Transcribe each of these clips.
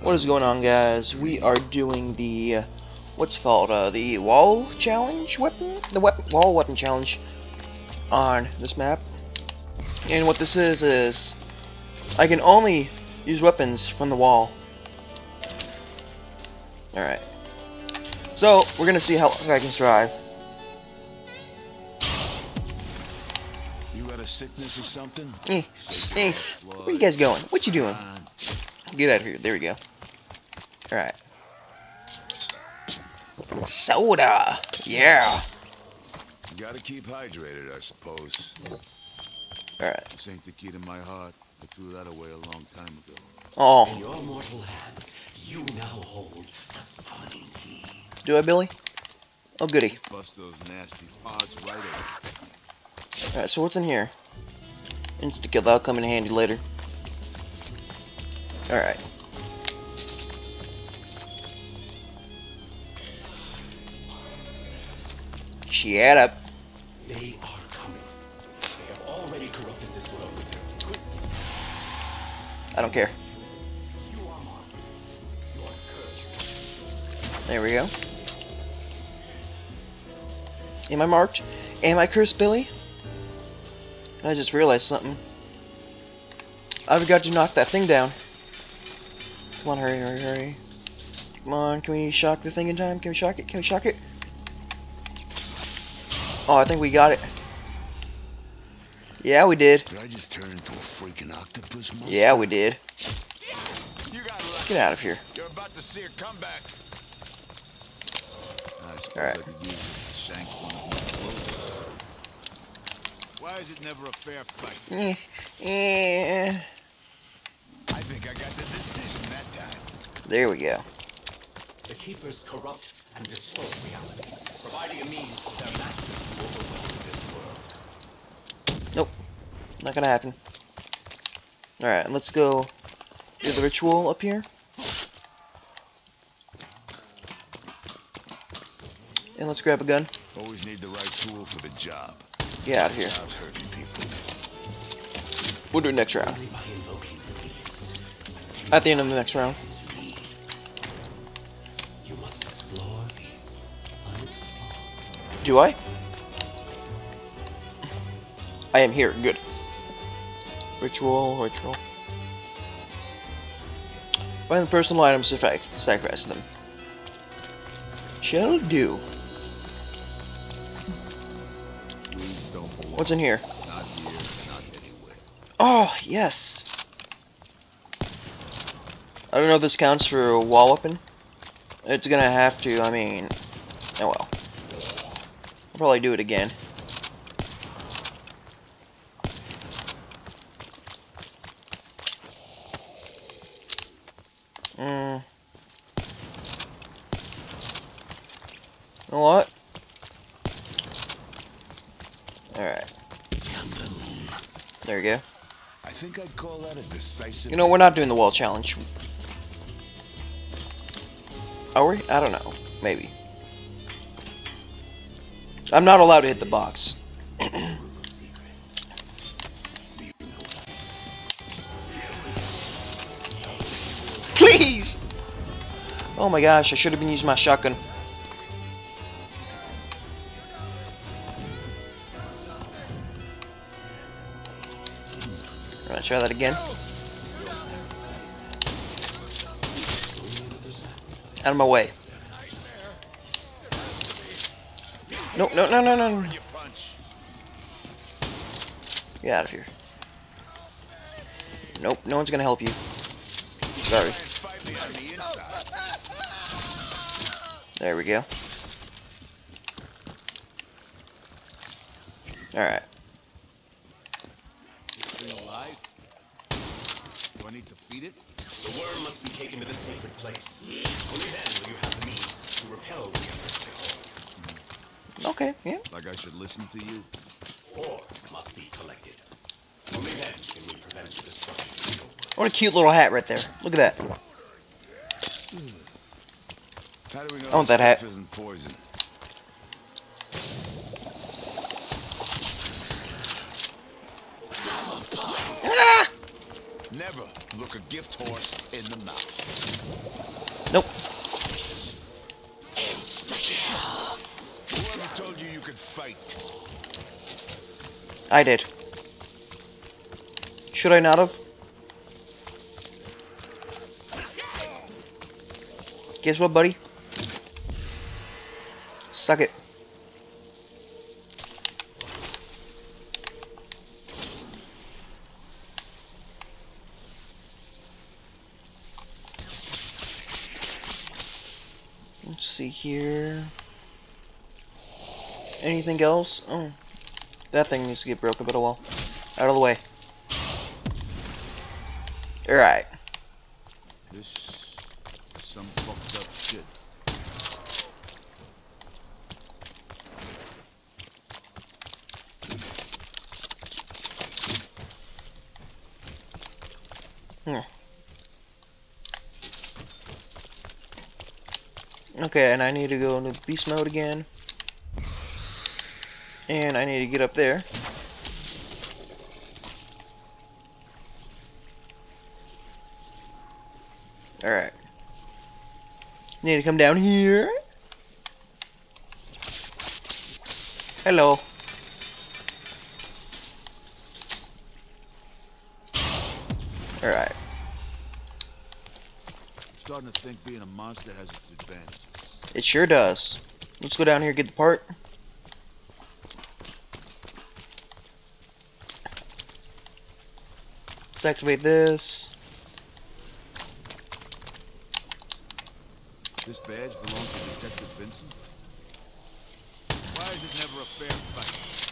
What is going on, guys? We are doing the uh, what's called uh, the wall challenge weapon, the weapon wall weapon challenge on this map. And what this is is I can only use weapons from the wall. All right. So we're gonna see how I can survive. You got a sickness or something? Eh, eh, where you guys going? What you doing? Get out of here. There we go. Alright. Soda! Yeah! You gotta keep hydrated, I suppose. Alright. This ain't the key to my heart. I threw that away a long time ago. Oh. In your mortal hands, you now hold the summoning key. do I, Billy? Oh, goody. Bust those nasty pods right open. Alright, so what's in here? Insta kill, that'll come in handy later. Alright. Shut up. They are coming. They have already corrupted this world with their. I don't care. You are. You are. There we go. Am I marked? Am I cursed, Billy? I just realized something. I forgot to knock that thing down. Come on, hurry, hurry, hurry. Come on, can we shock the thing in time? Can we shock it? Can we shock it? Oh, I think we got it. Yeah, we did. Did I just turn into a freaking octopus monster? Yeah, we did. You got. Get out of here. You're about to see a comeback. I Alright. I could use this to shank one of my clothes. Why is it never a fair fight? Eh, eh. I think I got the decision that time. There we go. The keepers corrupt and distort reality, providing a means for their masters to overwhelm this world. Nope. Not gonna happen. Alright, let's go do the ritual up here. And let's grab a gun. Always need the right tool for the job. Get out of here. Job's hurting people. We'll do it next round. Only by invoking the beast. At the end of the next round. You need. You must explore the unexplored. Do I? I am here. Good. Ritual, ritual. Find the personal items to fac- sacrifice them. Shall do. What's in here? Oh, yes. I don't know if this counts for a wall weapon. It's gonna have to, I mean, oh well. I'll probably do it again. Mm. You know what? Alright. There we go. I think I'd call that a decisive. You know, we're not doing the wall challenge. Are we? I don't know. Maybe. I'm not allowed to hit the box. Oh my gosh, I should have been using my shotgun. Alright, try that again. Out of my way. No, no, no, no, no. no. Get out of here. Nope, no one's gonna help you. Sorry. And fight me on the inside. There we go. Alright. Alive? Do I need to feed it? The worm must be taken to the sacred place. Only then will you have the means to repel the keepers behold. Okay, yeah. Like I should listen to you? Four must be collected. Only then can we prevent the destruction of your world. What a cute little hat right there. Look at that. How do we know I want that hat. isn't poison? Ah! Never look a gift horse in the mouth. Nope. Whoever told you you could fight? I did. Should I not have? Guess what, buddy? Suck it. Let's see here. Anything else? Oh, that thing needs to get broken, but oh well. Out of the way. Alright. This is some fucked up shit. Hmm. Okay, and I need to go into beast mode again. And I need to get up there. Alright. Need to come down here. Hello. Alright. Starting to think being a monster has its advantages. It sure does. Let's go down here get the part. Let's activate this. This badge belongs to Detective Vincent? Why is it never a fair fight?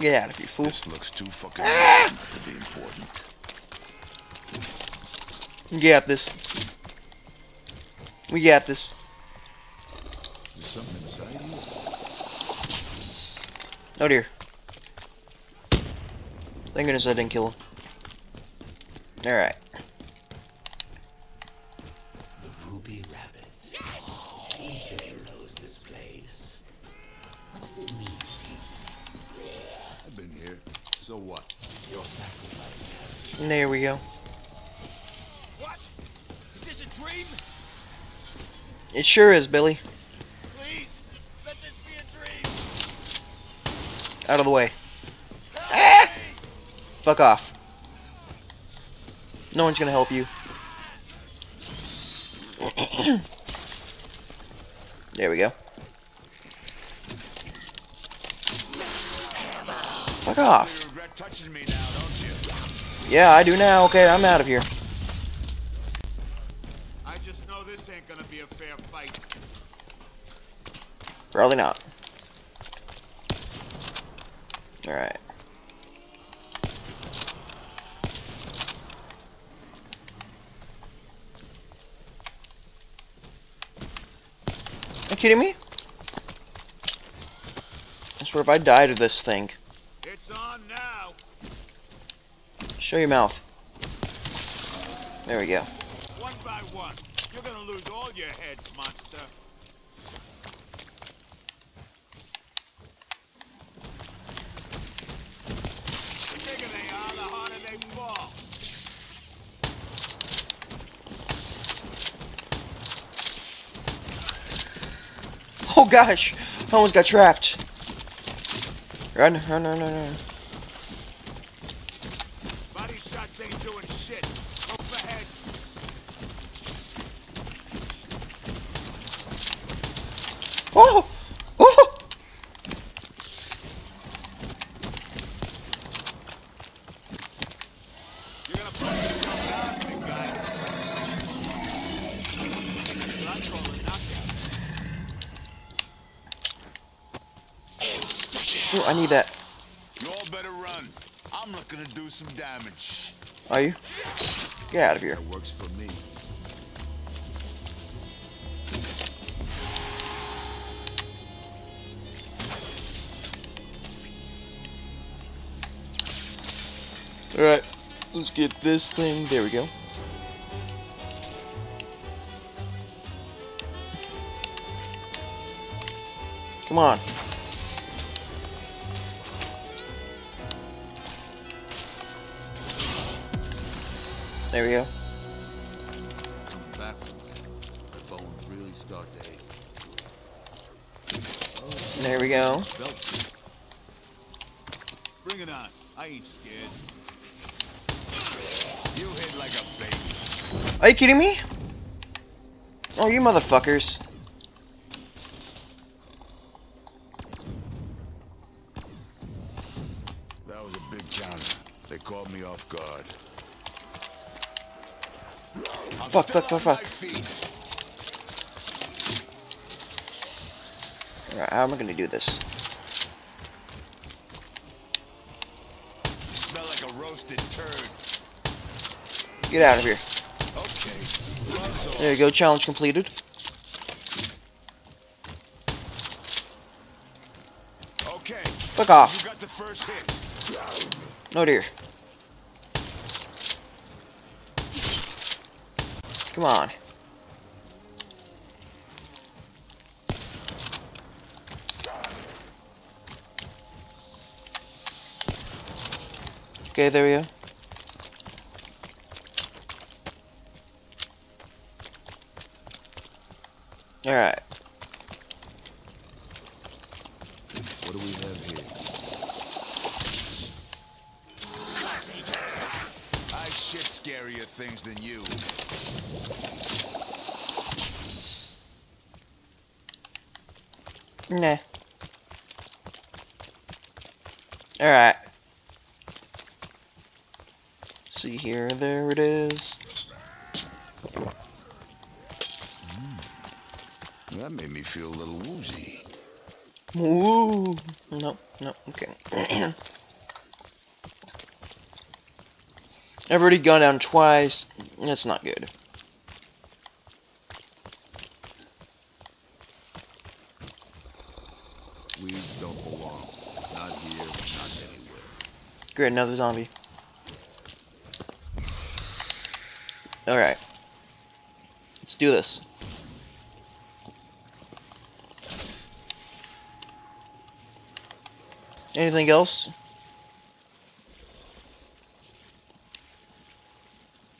Get out of here, fool. This looks too fucking ah! important to be important. We got this. We got this. There's something inside here? Oh dear. Thank goodness I didn't kill him. Alright. The Ruby Rabbit. Each of you knows this place. What does it mean to you? I've been here. So what? Your sacrifice has There we go. What? Is this a dream? It sure is, Billy. Please, let this be a dream. Out of the way. Ah! Me! Fuck off. No one's gonna help you. there we go. Fuck off. You regret touching me now, don't you? Yeah, I do now. Okay, I'm out of here. I just know this ain't gonna be a fair fight. Probably not. Alright. Are you kidding me? I swear if I died of this thing. It's on now. Show your mouth. There we go. One by one. You're gonna lose all your heads, monster. The bigger they are, the harder they fall. Oh gosh! I almost got trapped. Run, run, run, run, run. Body shots ain't doing shit. Hope for heads. Oh! Oh! You're gonna put yourself down, big guy. Well, I call it a knockout. Ooh, I need that. You all better run. I'm looking to do some damage. Are you? Get out of here. That works for me. Alright, let's get this thing. There we go. Come on. There we go. Come back from bones really start to ache. There we go. Bring it on. I ain't scared. You hit like a baby. Are you kidding me? Oh, you motherfuckers. That was a big counter. They caught me off guard. Fuck, fuck, fuck, fuck. Alright, how am I gonna do this? Smell like a roasted turd. Get out of here. Okay. There you go, challenge completed. Okay. Fuck off. You got the first hit. Oh dear. Come on. Okay, there we go. Alright. What do we have here? I shit scarier things than you. Nah. Alright. See here, there it is. Hmm. That made me feel a little woozy. Woo! No, no, okay. I've already gone down twice. That's not good. We don't belong. Not here, not anywhere. Great, another zombie. Alright. Let's do this. Anything else?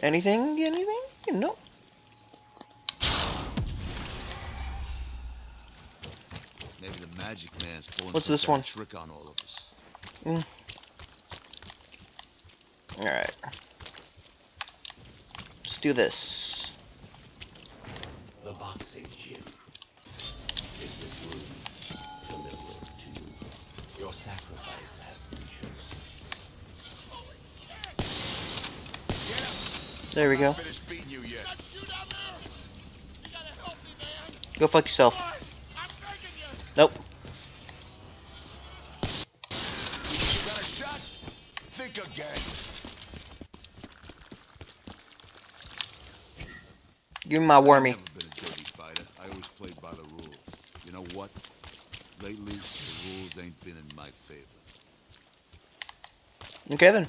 Anything? Anything? No. Maybe the magic man's pulling What's this one? trick on all of us. Mm. Alright. Let's do this. The boxing gym. Is this room familiar to you? Your sacrifice has been chosen. There we go. Finished beating you yet? Go fuck yourself. Nope. You got a shot? Think again. Me my wormy. I've been a dirty fighter. I always played by the rules. You know what? Lately, the rules ain't been in my favor. Okay then.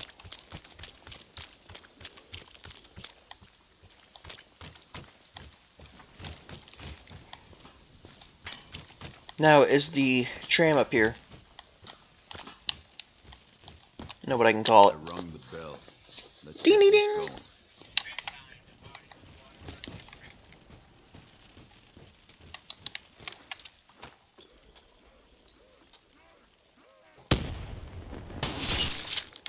Now, is the tram up here? Know what I can call I it. rung the bell. Let's Ding, get ding, this ding. going. Piss off. Why did you kill? You saw the guy fight. He was still breathing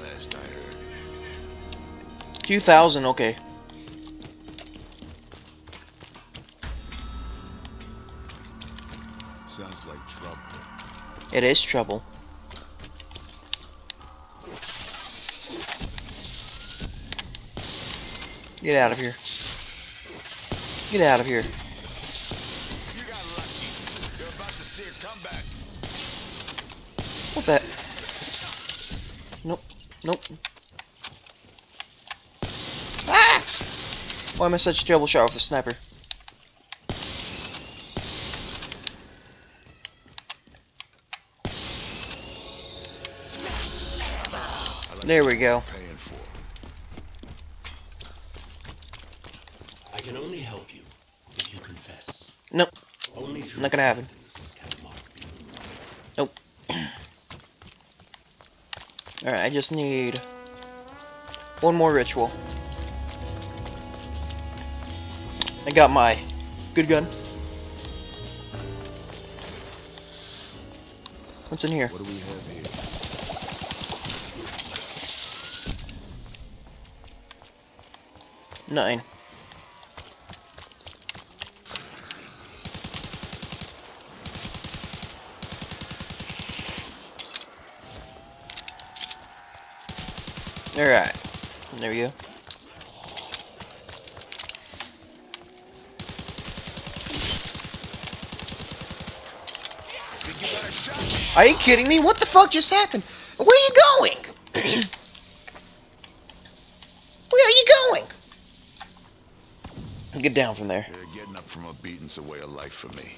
last I heard. 2000, okay. Sounds like trouble. It is trouble. Get out of here. Get out of here. That? Nope. Nope. Ah! Why am I such a terrible shot with the sniper? There we go. you're Paying for. I can only help you if you confess. Nope. Only Not gonna happen. acceptance can Mark be removed. Nope. Alright, I just need one more ritual. I got my good gun. What's in here? What do we have here? Nine. Alright. There we go. Are you kidding me? What the fuck just happened? Where are you going? Where are you going? Get down from there. Yeah, getting up from a beating's a way of life for me.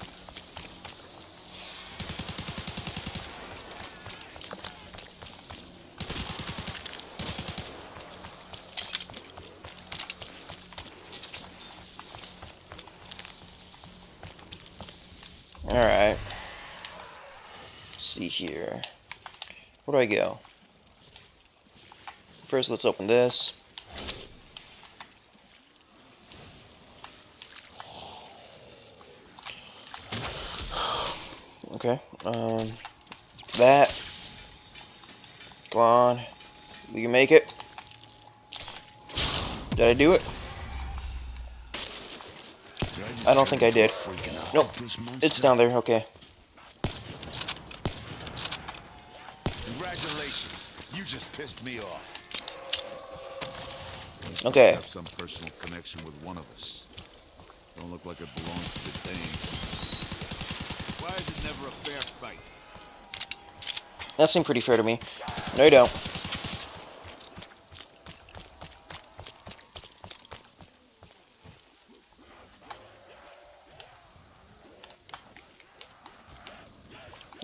Alright. see here. Where do I go? First, let's open this. Okay, um, that. Come on. We can make it. Did I do it? I don't think I did. Nope, It's down there, okay. Congratulations. You just pissed me off. Okay. Have some personal connection with one of us. Don't look like it belongs to the Dane. Why is it never a fair fight? That seemed pretty fair to me. No, you don't.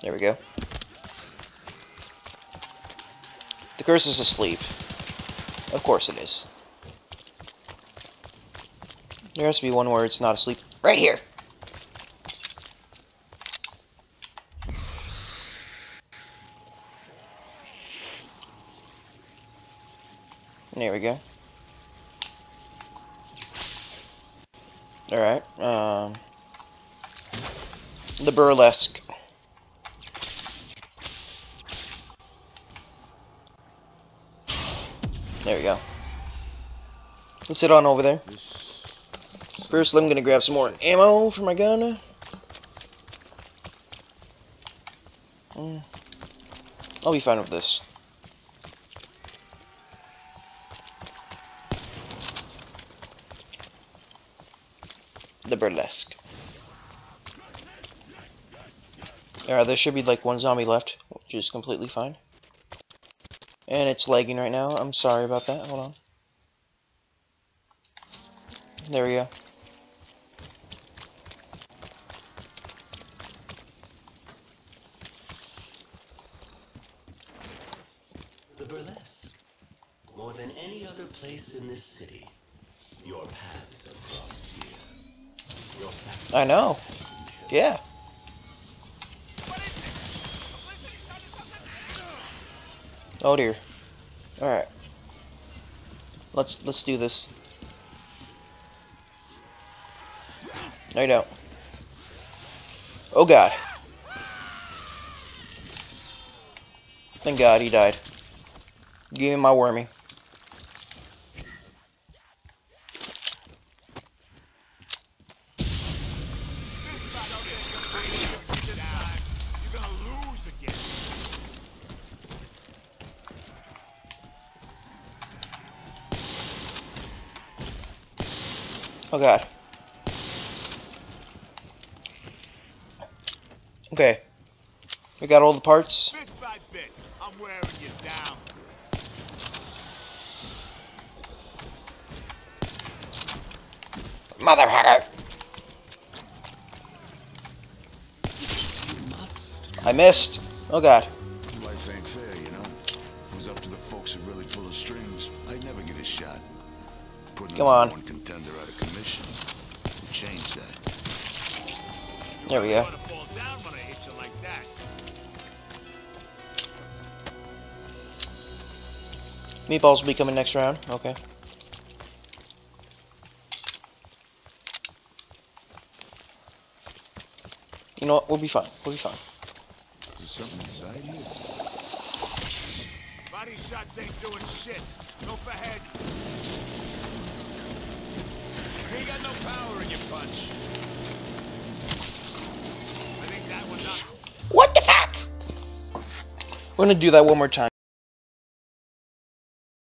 There we go. The curse is asleep. Of course it is. There has to be one where it's not asleep. Right here! There we go. Alright, um... The burlesque. There we go. Let's sit on over there. First, I'm gonna grab some more ammo for my gun. Mm. I'll be fine with this. The burlesque. Yeah, there should be like one zombie left, which is completely fine. And it's lagging right now. I'm sorry about that. Hold on. There we go. The burlesque. More than any other place in this city, your paths have crossed here. Your I know. has been chosen. Yeah. Oh dear. Alright. Let's let's do this. No you don't. Oh god. Thank god he died. Give me my wormy. You're gonna lose again. Oh god. Okay. We got all the parts. Bit by bit, I'm wearing you down. Motherfucker! You must. I missed. Oh god. Life ain't fair, you know. It was up to the folks who really pull the strings. I'd never get a shot. Putting Come a on. one contender out of commission. We'll change that. There we go. Gonna fall down when I hit you like that. Meatballs will be coming next round. Okay. You know what? We'll be fine. We'll be fine. There's something inside here. Body shots ain't doing shit. Go for heads. You ain't got no power in your punch. I think that one knocked What the fuck? We're gonna do that one more time.